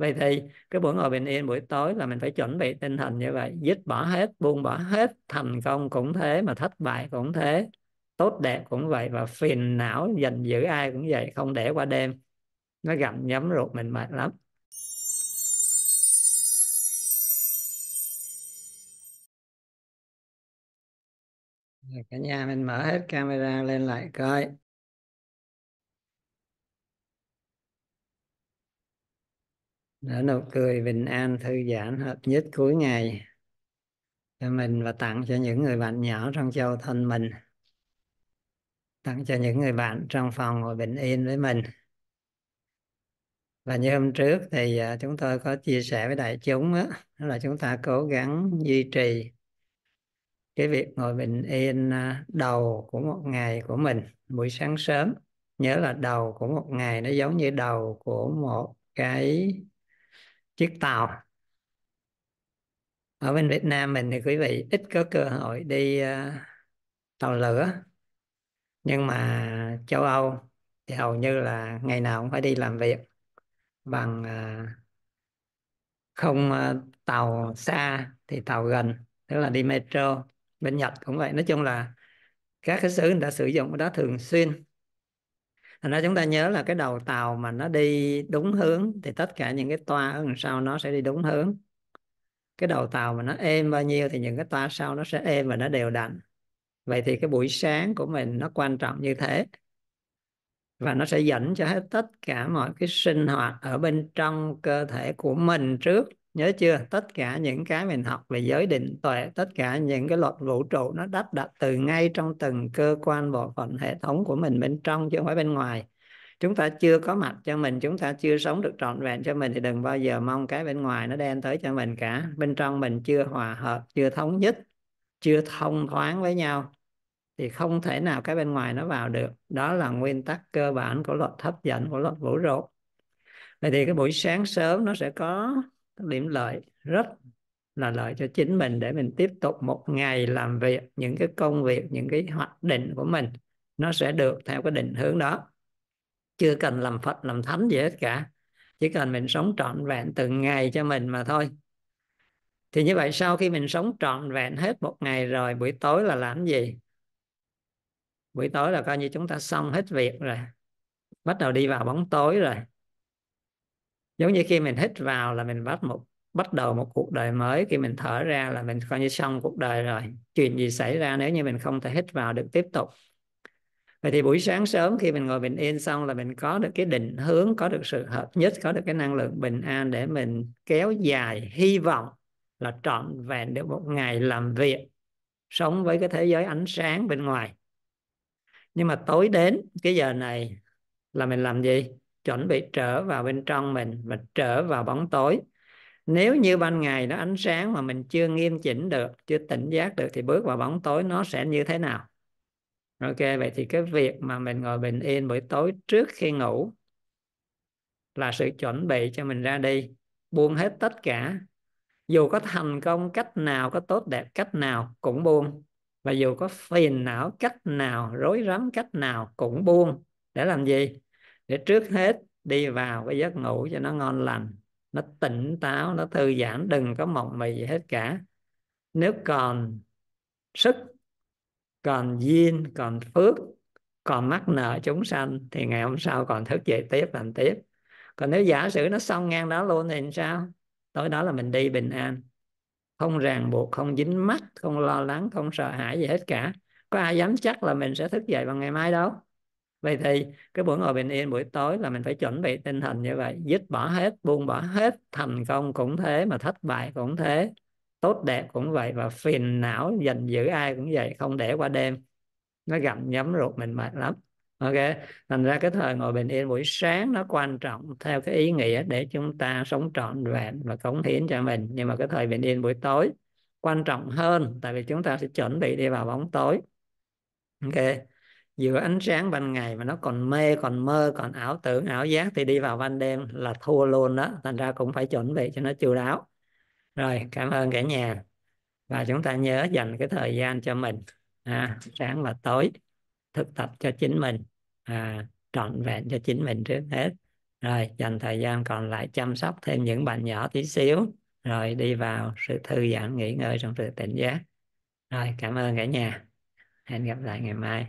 vậy thì cái buổi ngồi bình yên buổi tối là mình phải chuẩn bị tinh thần như vậy, dứt bỏ hết, buông bỏ hết, thành công cũng thế mà thất bại cũng thế. Tốt đẹp cũng vậy và phiền não giành giữ ai cũng vậy, không để qua đêm. Nó gặm nhấm ruột mình mệt lắm. Cả nhà mình mở hết camera lên lại coi. Nở nụ cười bình an thư giãn hợp nhất cuối ngày. Cho mình và tặng cho những người bạn nhỏ trong châu thân mình. Tặng cho những người bạn trong phòng ngồi bình yên với mình. Và như hôm trước thì à, chúng tôi có chia sẻ với đại chúng đó, đó là chúng ta cố gắng duy trì cái việc ngồi bình yên à, đầu của một ngày của mình buổi sáng sớm. Nhớ là đầu của một ngày nó giống như đầu của một cái chiếc tàu. Ở bên Việt Nam mình thì quý vị ít có cơ hội đi uh, tàu lửa. Nhưng mà châu Âu thì hầu như là ngày nào cũng phải đi làm việc bằng uh, không uh, tàu xa thì tàu gần tức là đi metro bên Nhật cũng vậy. Nói chung là các cái xứ người ta sử dụng cái đó thường xuyên thành ra chúng ta nhớ là cái đầu tàu mà nó đi đúng hướng thì tất cả những cái toa ở đằng sau nó sẽ đi đúng hướng. Cái đầu tàu mà nó êm bao nhiêu thì những cái toa sau nó sẽ êm và nó đều đặn. Vậy thì cái buổi sáng của mình nó quan trọng như thế. Và nó sẽ dẫn cho hết tất cả mọi cái sinh hoạt ở bên trong cơ thể của mình trước nhớ chưa? Tất cả những cái mình học về giới định tuệ, tất cả những cái luật vũ trụ nó đắp đặt từ ngay trong từng cơ quan bộ phận hệ thống của mình bên trong chứ không phải bên ngoài. Chúng ta chưa có mặt cho mình, chúng ta chưa sống được trọn vẹn cho mình thì đừng bao giờ mong cái bên ngoài nó đem tới cho mình cả. Bên trong mình chưa hòa hợp, chưa thống nhất, chưa thông thoáng với nhau thì không thể nào cái bên ngoài nó vào được. Đó là nguyên tắc cơ bản của luật hấp dẫn của luật vũ trụ. Vậy thì cái buổi sáng sớm nó sẽ có điểm lợi rất là lợi cho chính mình để mình tiếp tục một ngày làm việc những cái công việc, những cái hoạch định của mình. Nó sẽ được theo cái định hướng đó. Chưa cần làm phật, làm thánh gì hết cả. Chỉ cần mình sống trọn vẹn từng ngày cho mình mà thôi. Thì như vậy sau khi mình sống trọn vẹn hết một ngày rồi, buổi tối là làm gì? Buổi tối là coi như chúng ta xong hết việc rồi. Bắt đầu đi vào bóng tối rồi giống như khi mình hít vào là mình bắt một, bắt đầu một cuộc đời mới, khi mình thở ra là mình coi như xong cuộc đời rồi. Chuyện gì xảy ra nếu như mình không thể hít vào được tiếp tục? Vậy thì buổi sáng sớm khi mình ngồi bình yên xong là mình có được cái định hướng, có được sự hợp nhất, có được cái năng lượng bình an để mình kéo dài hy vọng là trọn vẹn được một ngày làm việc, sống với cái thế giới ánh sáng bên ngoài. Nhưng mà tối đến cái giờ này là mình làm gì? Chuẩn bị trở vào bên trong mình và trở vào bóng tối. Nếu như ban ngày nó ánh sáng mà mình chưa nghiêm chỉnh được, chưa tỉnh giác được thì bước vào bóng tối nó sẽ như thế nào? Ok, vậy thì cái việc mà mình ngồi bình yên buổi tối trước khi ngủ là sự chuẩn bị cho mình ra đi. Buông hết tất cả. Dù có thành công cách nào, có tốt đẹp cách nào cũng buông. Và dù có phiền não cách nào, rối rắm cách nào cũng buông. Để làm gì? Để trước hết đi vào cái giấc ngủ cho nó ngon lành, nó tỉnh táo, nó thư giãn, đừng có mộng mị gì hết cả. Nếu còn sức, còn duyên, còn phước, còn mắc nợ chúng sanh thì ngày hôm sau còn thức dậy tiếp, làm tiếp. Còn nếu giả sử nó xong ngang đó luôn thì sao? Tối đó là mình đi bình an. Không ràng buộc, không dính mắt không lo lắng, không sợ hãi gì hết cả. Có ai dám chắc là mình sẽ thức dậy vào ngày mai đâu? Vậy thì cái buổi ngồi bình yên buổi tối là mình phải chuẩn bị tinh thần như vậy, dứt bỏ hết, buông bỏ hết thành công cũng thế mà thất bại cũng thế. Tốt đẹp cũng vậy và phiền não giành giữ ai cũng vậy, không để qua đêm. Nó gặm nhấm ruột mình mệt lắm. Ok, thành ra cái thời ngồi bình yên buổi sáng nó quan trọng theo cái ý nghĩa để chúng ta sống trọn vẹn và cống hiến cho mình. Nhưng mà cái thời bình yên buổi tối quan trọng hơn, tại vì chúng ta sẽ chuẩn bị đi vào bóng tối. Ok giữa ánh sáng ban ngày mà nó còn mê còn mơ còn ảo tưởng ảo giác thì đi vào ban đêm là thua luôn đó. Thành ra cũng phải chuẩn bị cho nó chu đáo. Rồi cảm ơn cả nhà. Và chúng ta nhớ dành cái thời gian cho mình. À, sáng và tối thực tập cho chính mình. À, trọn vẹn cho chính mình trước hết. Rồi dành thời gian còn lại chăm sóc thêm những bạn nhỏ tí xíu. Rồi đi vào sự thư giãn nghỉ ngơi trong sự tỉnh giác. Rồi cảm ơn cả nhà. Hẹn gặp lại ngày mai.